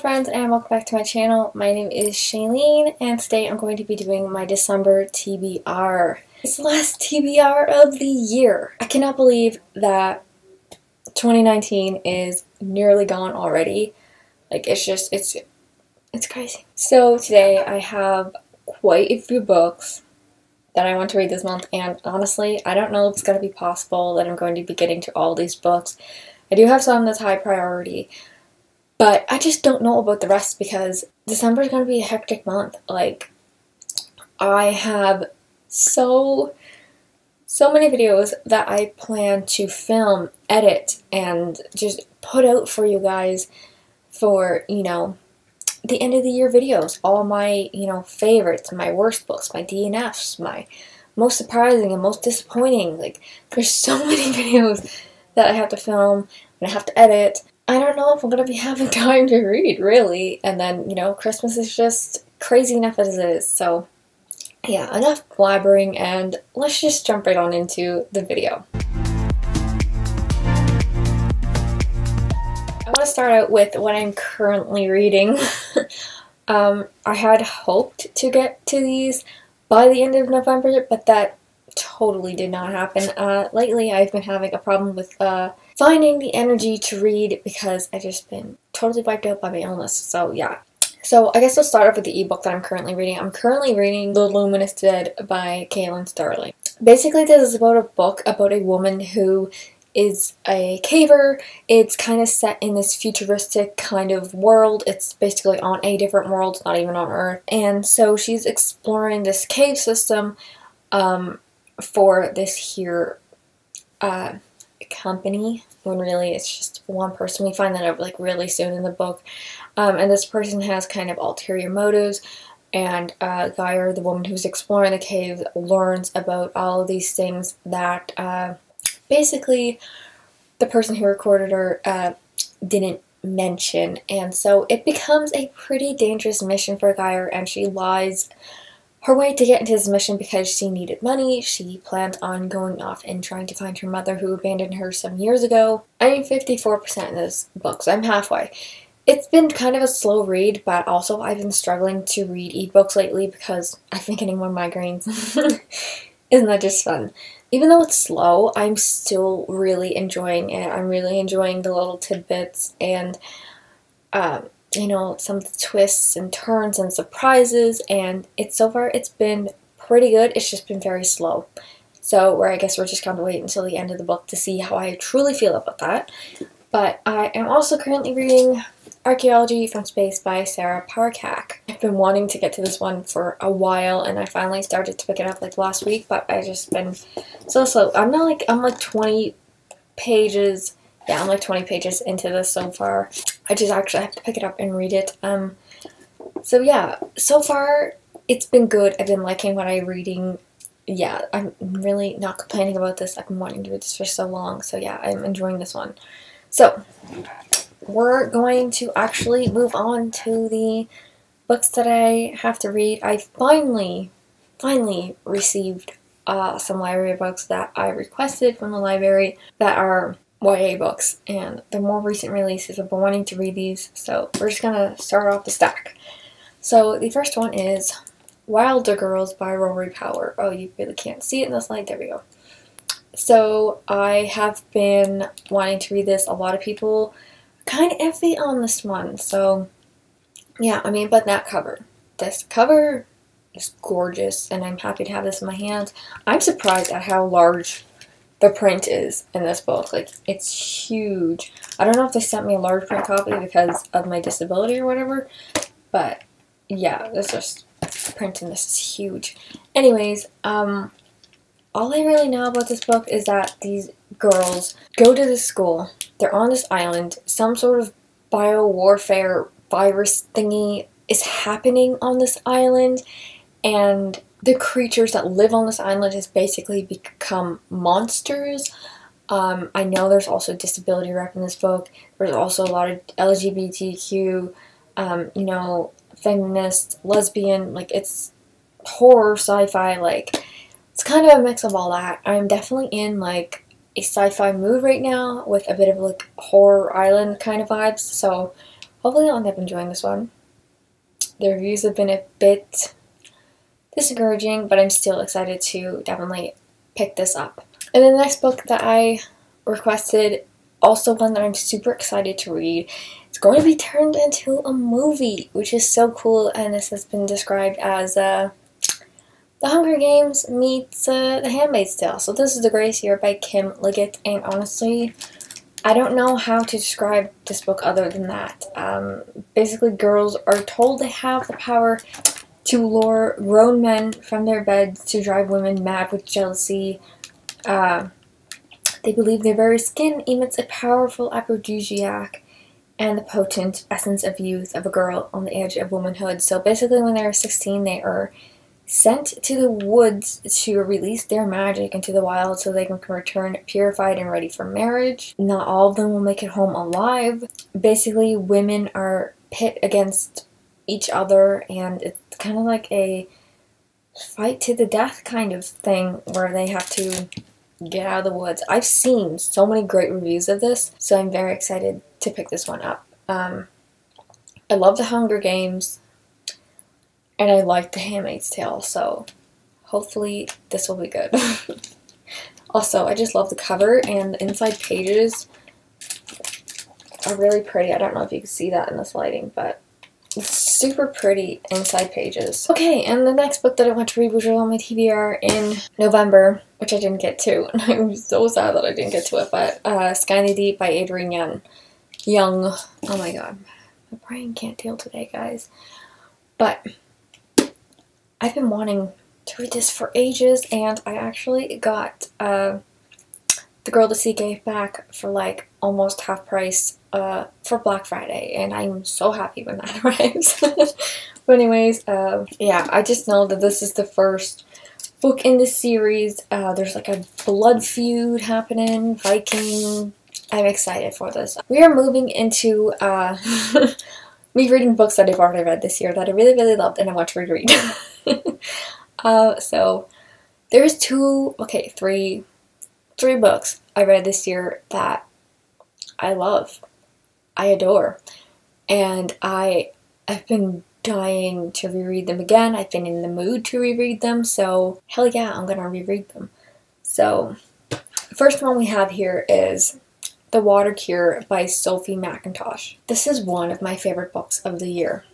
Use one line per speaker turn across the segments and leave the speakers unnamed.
friends and welcome back to my channel. My name is Shaelene and today I'm going to be doing my December TBR. It's the last TBR of the year. I cannot believe that 2019 is nearly gone already. Like it's just, it's, it's crazy. So today I have quite a few books that I want to read this month and honestly I don't know if it's going to be possible that I'm going to be getting to all these books. I do have some that's high priority but I just don't know about the rest because December is going to be a hectic month. Like, I have so, so many videos that I plan to film, edit, and just put out for you guys for, you know, the end of the year videos. All my, you know, favorites, my worst books, my DNFs, my most surprising and most disappointing. Like, there's so many videos that I have to film and I have to edit I don't know if I'm going to be having time to read, really. And then, you know, Christmas is just crazy enough as it is. So, yeah, enough blabbering, and let's just jump right on into the video. I want to start out with what I'm currently reading. um, I had hoped to get to these by the end of November, but that totally did not happen. Uh, lately, I've been having a problem with uh, finding the energy to read because I've just been totally wiped out by my illness. So yeah. So I guess I'll start off with the ebook that I'm currently reading. I'm currently reading The Luminous Dead by Caitlin Starling. Basically, this is about a book about a woman who is a caver. It's kind of set in this futuristic kind of world. It's basically on a different world, not even on Earth. And so she's exploring this cave system um, for this here uh, company when really it's just one person. We find that out like really soon in the book. Um, and this person has kind of ulterior motives. And uh, the woman who's exploring the cave, learns about all of these things that uh, basically the person who recorded her uh, didn't mention. And so it becomes a pretty dangerous mission for Gyre, and she lies her way to get into this mission because she needed money. She planned on going off and trying to find her mother who abandoned her some years ago. I'm 54% in this book, so I'm halfway. It's been kind of a slow read, but also I've been struggling to read ebooks lately because I've been getting more migraines. Isn't that just fun? Even though it's slow, I'm still really enjoying it. I'm really enjoying the little tidbits and um, you know, some twists and turns and surprises, and it's so far it's been pretty good. It's just been very slow. So, where I guess we're just going to wait until the end of the book to see how I truly feel about that. But I am also currently reading Archaeology from Space by Sarah Parcak. I've been wanting to get to this one for a while and I finally started to pick it up like last week, but I just been so slow. I'm not like I'm like 20 pages yeah, I'm like 20 pages into this so far. I just actually have to pick it up and read it. Um, so yeah, so far it's been good. I've been liking what I'm reading. Yeah, I'm really not complaining about this. I've been wanting to read this for so long. So yeah, I'm enjoying this one. So, we're going to actually move on to the books that I have to read. I finally, finally received uh, some library books that I requested from the library that are YA books, and the more recent releases, I've been wanting to read these, so we're just gonna start off the stack. So the first one is Wilder Girls by Rory Power. Oh, you really can't see it in this light. There we go. So I have been wanting to read this. A lot of people kind of iffy on this one. So yeah, I mean, but that cover. This cover is gorgeous, and I'm happy to have this in my hands. I'm surprised at how large the print is in this book. Like, it's huge. I don't know if they sent me a large print copy because of my disability or whatever, but yeah, this just print in this is huge. Anyways, um, all I really know about this book is that these girls go to this school. They're on this island. Some sort of bio warfare virus thingy is happening on this island, and the creatures that live on this island has basically become monsters. Um, I know there's also disability rep in this book. There's also a lot of LGBTQ, um, you know, feminist, lesbian, like it's horror, sci-fi, like it's kind of a mix of all that. I'm definitely in like a sci-fi mood right now with a bit of like horror island kind of vibes. So hopefully I'll end up enjoying this one. The reviews have been a bit discouraging, but I'm still excited to definitely pick this up. And then the next book that I requested, also one that I'm super excited to read, it's going to be turned into a movie, which is so cool, and this has been described as uh, The Hunger Games meets uh, The Handmaid's Tale. So this is The Grace Year by Kim Liggett, and honestly, I don't know how to describe this book other than that. Um, basically, girls are told they have the power to lure grown men from their beds to drive women mad with jealousy. Uh, they believe their very skin emits a powerful aphrodisiac and the potent essence of youth of a girl on the edge of womanhood. So basically, when they're 16, they are sent to the woods to release their magic into the wild so they can return purified and ready for marriage. Not all of them will make it home alive. Basically, women are pit against each other, and it's kind of like a fight to the death kind of thing where they have to get out of the woods. I've seen so many great reviews of this, so I'm very excited to pick this one up. Um, I love the Hunger Games and I like The Handmaid's Tale, so hopefully this will be good. also, I just love the cover and the inside pages are really pretty. I don't know if you can see that in this lighting, but it's super pretty inside pages. Okay, and the next book that I want to read, was on my TBR in November, which I didn't get to, and I'm so sad that I didn't get to it, but uh, Sky in the Deep by Adrienne Young. Young. Oh my god. My brain can't deal today, guys. But I've been wanting to read this for ages, and I actually got uh, The Girl to See gave back for like almost half price uh, for Black Friday, and I'm so happy when that arrives. but anyways, uh, yeah, I just know that this is the first book in the series. Uh, there's like a blood feud happening, Viking. I'm excited for this. We are moving into uh, me reading books that I've already read this year that I really, really loved and I want to reread. uh, so there's two, okay, three, three books I read this year that I love, I adore, and I have been dying to reread them again. I've been in the mood to reread them, so hell yeah, I'm gonna reread them. So, first one we have here is The Water Cure by Sophie Mackintosh. This is one of my favorite books of the year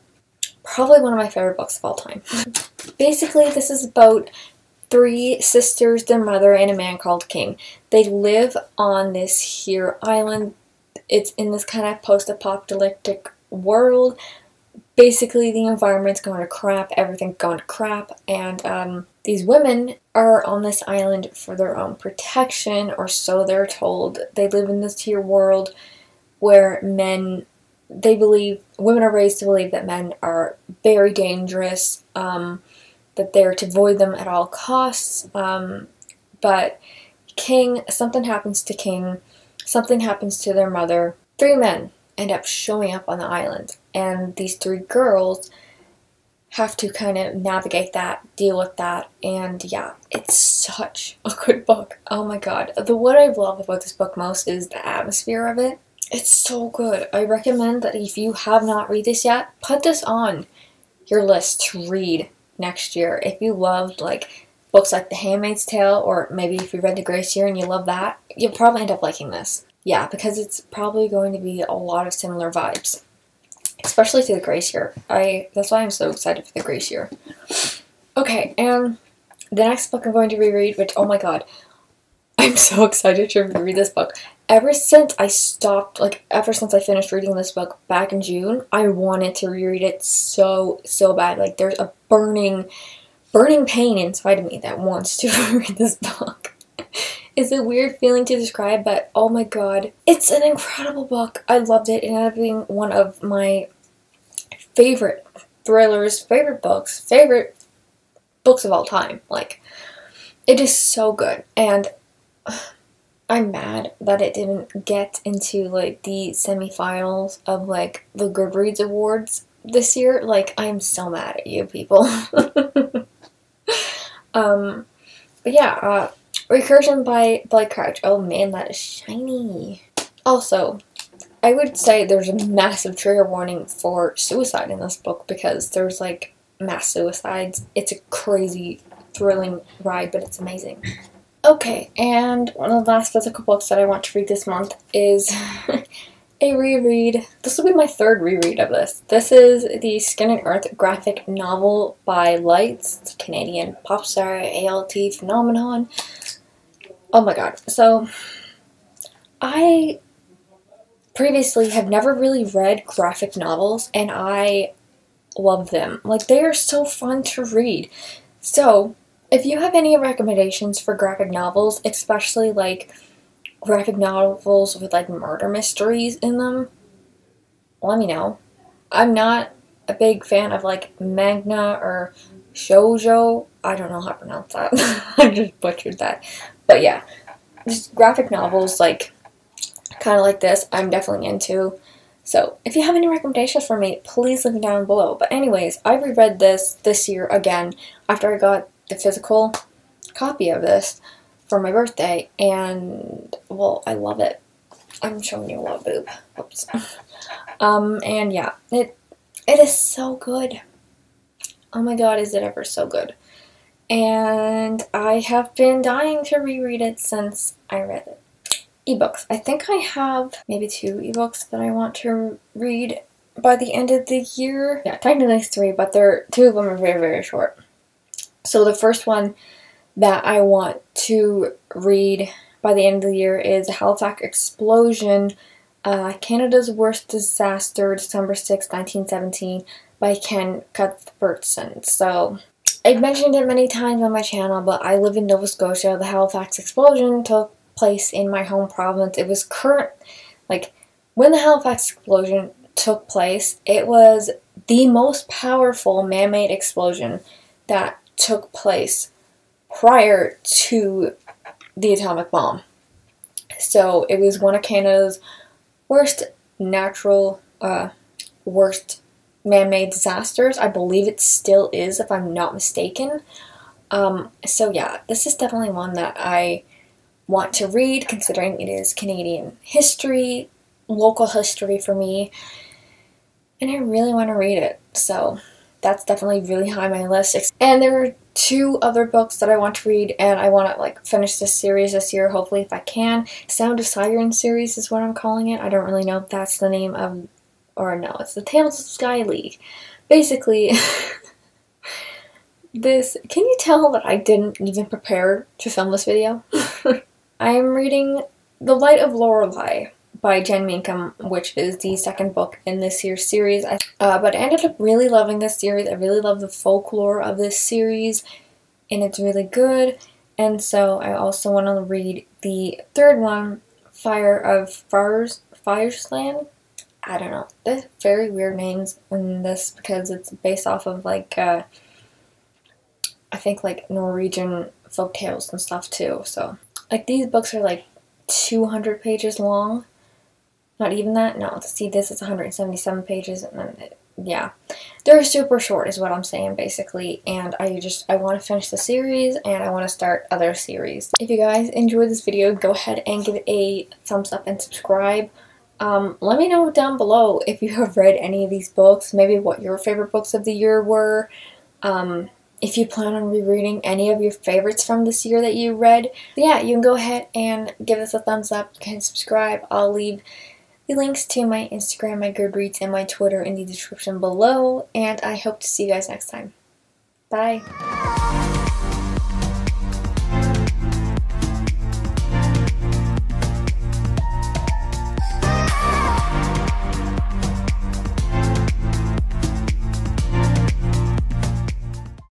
probably one of my favorite books of all time. Basically, this is about three sisters, their mother, and a man called King. They live on this here island. It's in this kind of post-apocalyptic world. Basically, the environment's going to crap, everything's going to crap, and um, these women are on this island for their own protection, or so they're told. They live in this here world where men they believe women are raised to believe that men are very dangerous, um, that they're to void them at all costs. Um, but King, something happens to King, something happens to their mother. Three men end up showing up on the island, and these three girls have to kind of navigate that, deal with that, and yeah, it's such a good book. Oh my god. The what I love about this book most is the atmosphere of it. It's so good. I recommend that if you have not read this yet, put this on your list to read next year. If you loved like books like The Handmaid's Tale, or maybe if you read The Grace Year and you love that, you'll probably end up liking this. Yeah, because it's probably going to be a lot of similar vibes. Especially to The Grace Year. I that's why I'm so excited for The Grace Year. Okay, and the next book I'm going to reread, which oh my god, I'm so excited to reread this book ever since I stopped, like, ever since I finished reading this book back in June, I wanted to reread it so, so bad. Like, there's a burning, burning pain inside of me that wants to read this book. it's a weird feeling to describe, but oh my god. It's an incredible book. I loved it. It ended up being one of my favorite thrillers, favorite books, favorite books of all time. Like, it is so good. And I'm mad that it didn't get into like the semifinals of like the Goodreads awards this year. Like I'm so mad at you people. um but yeah, uh Recursion by Blake Crouch. Oh man, that is shiny. Also, I would say there's a massive trigger warning for suicide in this book because there's like mass suicides. It's a crazy, thrilling ride, but it's amazing. Okay, and one of the last physical books that I want to read this month is a reread. This will be my third reread of this. This is the Skin and Earth graphic novel by Lights, Canadian pop star, ALT phenomenon. Oh my god. So, I previously have never really read graphic novels and I love them. Like, they are so fun to read. So, if you have any recommendations for graphic novels, especially like graphic novels with like murder mysteries in them, let me know. I'm not a big fan of like manga or shoujo. I don't know how to pronounce that. I just butchered that. But yeah, just graphic novels like kind of like this, I'm definitely into. So if you have any recommendations for me, please leave them down below. But anyways, I reread this this year again after I got the physical copy of this for my birthday, and well, I love it. I'm showing you a of boob. Oops. um, and yeah, it it is so good. Oh my god, is it ever so good. And I have been dying to reread it since I read it ebooks. I think I have maybe two ebooks that I want to read by the end of the year. Yeah, technically three, but they're two of them are very, very short. So the first one that I want to read by the end of the year is Halifax Explosion, uh, Canada's Worst Disaster, December 6, 1917, by Ken Cuthbertson. So I've mentioned it many times on my channel, but I live in Nova Scotia. The Halifax explosion took place in my home province. It was current, like, when the Halifax explosion took place, it was the most powerful man made explosion that took place prior to the atomic bomb. So it was one of Canada's worst natural, uh, worst man made disasters. I believe it still is, if I'm not mistaken. Um, so yeah, this is definitely one that I want to read, considering it is Canadian history, local history for me, and I really want to read it. So that's definitely really high on my list. And there are two other books that I want to read, and I want to like finish this series this year, hopefully if I can. Sound of Siren series is what I'm calling it. I don't really know if that's the name of, or no, it's the Tales of Sky League. Basically. this, can you tell that I didn't even prepare to film this video? I'm reading The Light of Lorelei by Jen Minkman, which is the second book in this year's series. Uh, but I ended up really loving this series. I really love the folklore of this series, and it's really good. And so I also want to read the third one, Fire of Fires, Firesland. I don't know. There's very weird names in this because it's based off of like, uh, I think like Norwegian folk tales and stuff too. So like these books are like 200 pages long. Not even that. No, see this is 177 pages and then it, yeah. They're super short is what I'm saying basically and I just I want to finish the series and I want to start other series. If you guys enjoyed this video, go ahead and give it a thumbs up and subscribe. Um, let me know down below if you have read any of these books, maybe what your favorite books of the year were. Um, if you plan on rereading any of your favorites from this year that you read, yeah, you can go ahead and give us a thumbs up you can subscribe. I'll leave the links to my Instagram, my Goodreads, and my Twitter in the description below, and I hope to see you guys next time. Bye!